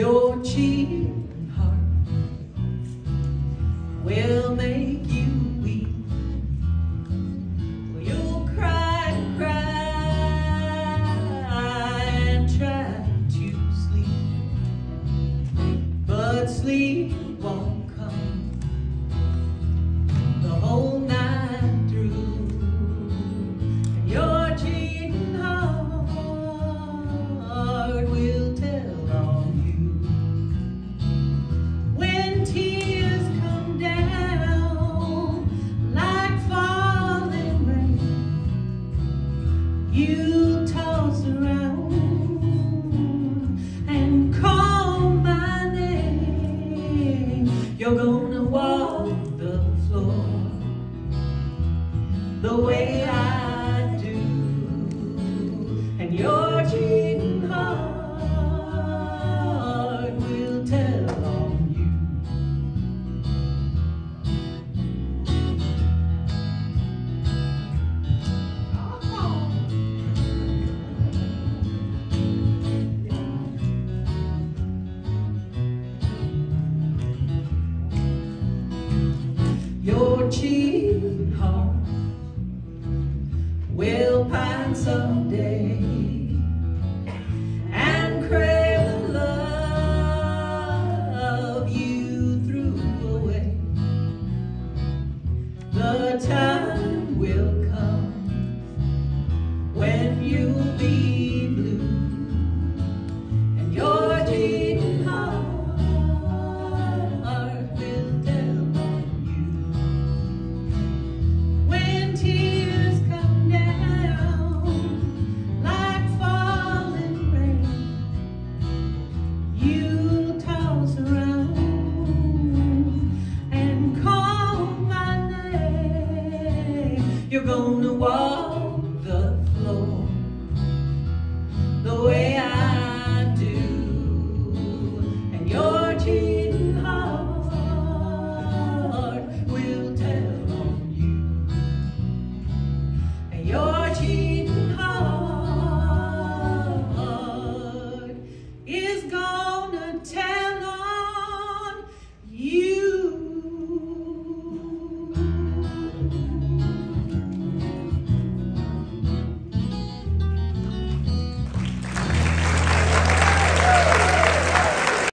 Your cheating heart will make you weep. You'll cry and cry and try to sleep, but sleep you toss around and call my name. You're gonna walk the floor the way I do, and your dreams. cheap home will pine someday. you're gonna walk